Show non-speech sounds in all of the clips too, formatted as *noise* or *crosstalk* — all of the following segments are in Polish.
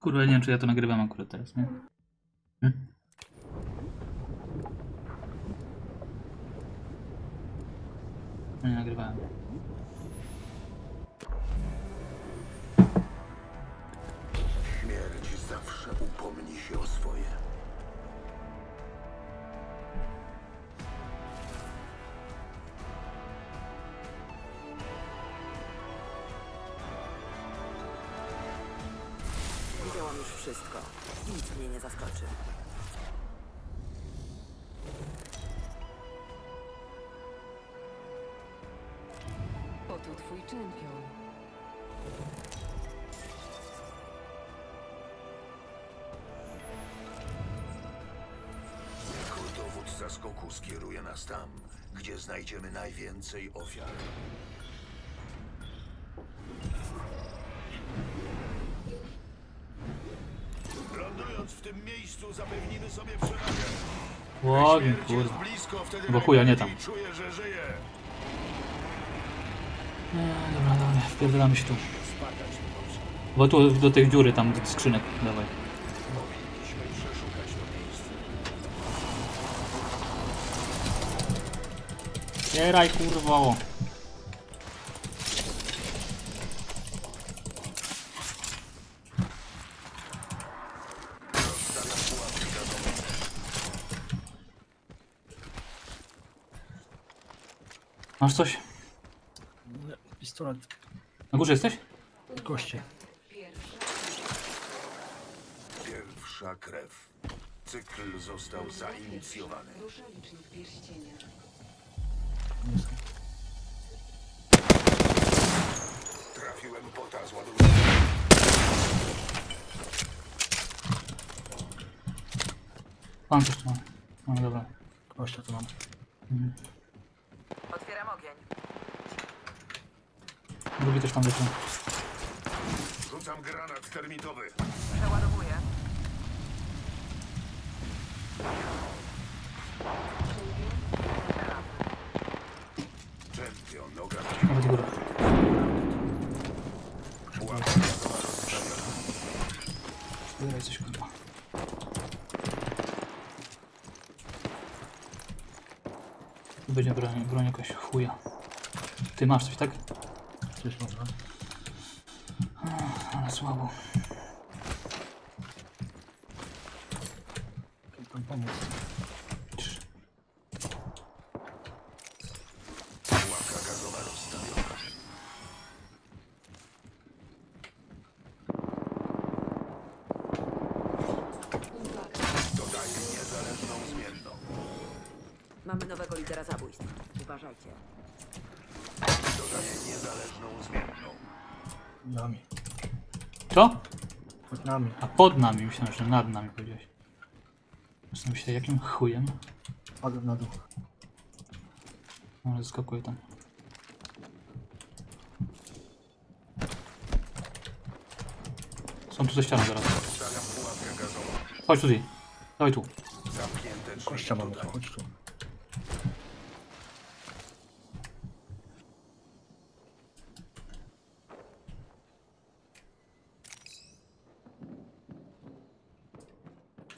Kurwa, nie wiem, czy ja to nagrywam akurat teraz, nie? Hmm? No nie nagrywałem. Śmierć zawsze upomni się o swoje. Widziałam już wszystko. Nic mnie nie zaskoczy. Oto twój czempion. Jako dowódca skoku skieruje nas tam, gdzie znajdziemy najwięcej ofiar. Tym miejscu zapewnimy sobie przewagę. Ładnie, kurwa. blisko, wtedy Bo chuja, nie tam. czuję, że żyję. Nie, dobra, dobra, wpierdolamy się tu. Bo tu do tych dziury tam, do skrzynek, dawaj. Powinniśmy przeszukać to miejsce. Zbieraj, kurwo. Masz coś? Pistolet. Na górze jesteś? Kości. Pierwsza krew. Cykl został zainicjowany. Rusza licznik pierścienia. Trafiłem pota z ładunkiem. Pan coś tu ma. No dobra. Kościa to mam. Otwieram Drugi też tam leciał. Rzucam granat termitowy. Przeładowuję. Czempion ogarnia Nawet góra. Zbieraj coś, kurwa. Tu będzie broń, broń jakaś chuja. Ty masz coś, tak? Gdzieś można. Ale słabo. Tam pomóc? Pułapka gazowa rozstawiona. Dodaję niezależną zmienną. Mamy nowego lidera zabójstw. Uważajcie. Nami. Co? Pod nami. A pod nami, myślałem, że nad nami powiedziałeś. Zastanawiam się, jakim chujem. Padłem na dół. No, ale zaskakuję tam. Są tu ze ścianą zaraz. Chodź tutaj. Dawaj tu. Kościa tutaj. Chodź tu.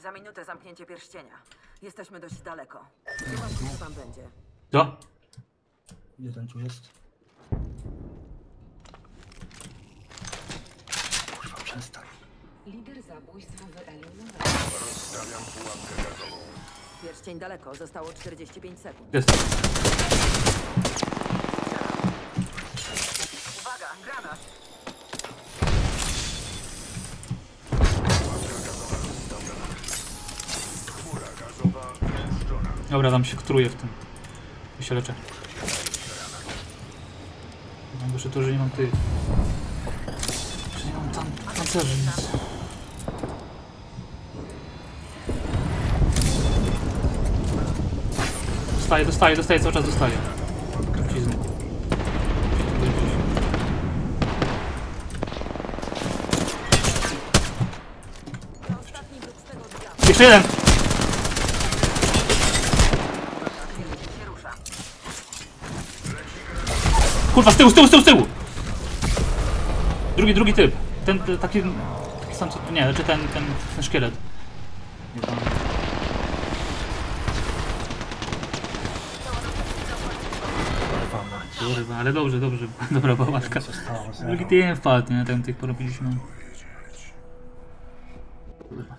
Za minutę zamknięcie pierścienia. Jesteśmy dość daleko. Zobaczmy, co tam będzie. Co? Jeden tu jest. Kurwa, przestań. Lider zabójstw wyeliminowany. Rozstawiam pułapkę gazową. Pierścień daleko. Zostało 45 sekund. Jest. Dobra, tam się truje w tym. Ja się leczę. Najgorsze to, że nie mam tych. Że nie mam tam pancerzy, nic. Dostaję, dostaję, dostaję, cały czas dostaję. Trucizny. Jeszcze jeden! się rusza. Kurwa, z tyłu, z tyłu, z tyłu, z tyłu! Drugi, drugi typ. Ten, ten taki... sam co... Nie, czy ten, ten, ten szkielet. Nie. Kurwa ale dobrze, dobrze. *laughs* Dobra? Zero. Drugi tydzień wpadł, nie? Ten tych porobiliśmy. Kurwa.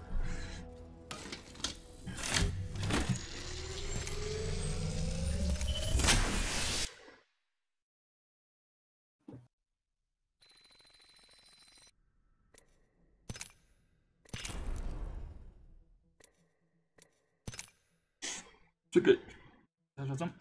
这个，他说怎么？